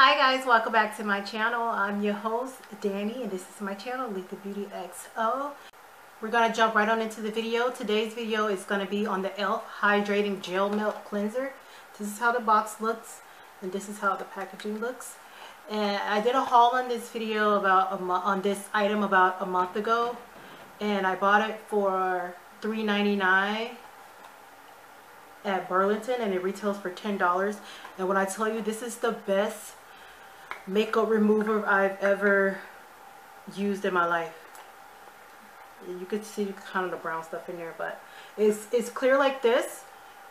Hi guys, welcome back to my channel. I'm your host, Danni, and this is my channel, Lethal Beauty XO. We're going to jump right on into the video. Today's video is going to be on the e.l.f. Hydrating Gel Melt Cleanser. This is how the box looks, and this is how the packaging looks. And I did a haul on this video about on this item about a month ago, and I bought it for $3.99 at Burlington and it retails for $10 and when I tell you this is the best makeup remover I've ever used in my life. You could see kind of the brown stuff in there but it's it's clear like this.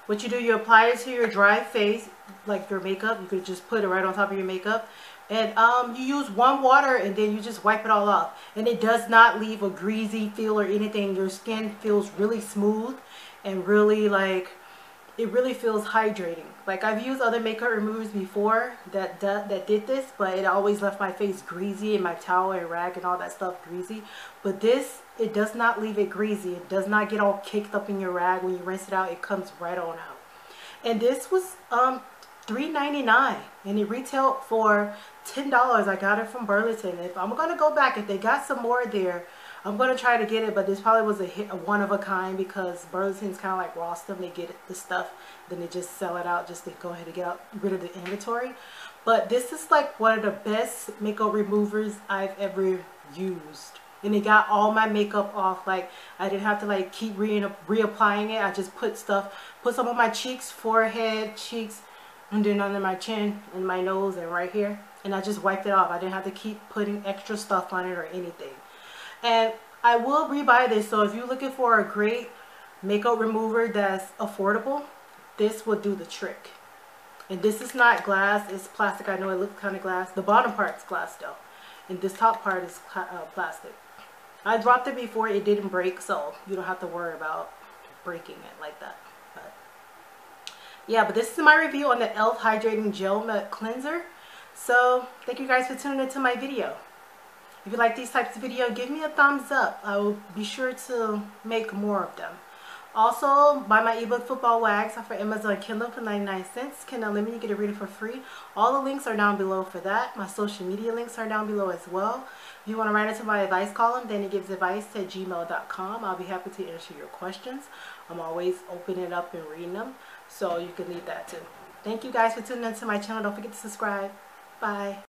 What you do you apply it to your dry face like your makeup. You could just put it right on top of your makeup. And um, you use one water and then you just wipe it all off. And it does not leave a greasy feel or anything. Your skin feels really smooth and really like it really feels hydrating. Like I've used other makeup removers before that, that did this, but it always left my face greasy and my towel and rag and all that stuff greasy. But this, it does not leave it greasy. It does not get all caked up in your rag when you rinse it out. It comes right on out. And this was um $3.99 and it retailed for $10. I got it from Burlington. If I'm going to go back, if they got some more there, I'm going to try to get it, but this probably was a, hit, a one of a kind because Burlington's kind of like Rostam. They get the stuff, then they just sell it out just to go ahead and get out, rid of the inventory. But this is like one of the best makeup removers I've ever used. And it got all my makeup off. Like I didn't have to like keep re reapplying it. I just put stuff, put some on my cheeks, forehead, cheeks, and then under my chin and my nose and right here. And I just wiped it off. I didn't have to keep putting extra stuff on it or anything. And I will rebuy this. So if you're looking for a great makeup remover that's affordable, this will do the trick. And this is not glass, it's plastic. I know it looks kind of glass. The bottom part's glass though. And this top part is uh, plastic. I dropped it before, it didn't break, so you don't have to worry about breaking it like that. But yeah, but this is my review on the e.l.f. Hydrating Gel Melt Cleanser. So thank you guys for tuning into my video. If you like these types of video, give me a thumbs up. I will be sure to make more of them. Also, buy my ebook Football Wags off of Amazon Kindle for 99 cents. Kindle Unlimited, you get a reader for free. All the links are down below for that. My social media links are down below as well. If you want to write into my advice column, then it gives advice at gmail.com. I'll be happy to answer your questions. I'm always opening up and reading them, so you can leave that too. Thank you guys for tuning into my channel. Don't forget to subscribe. Bye.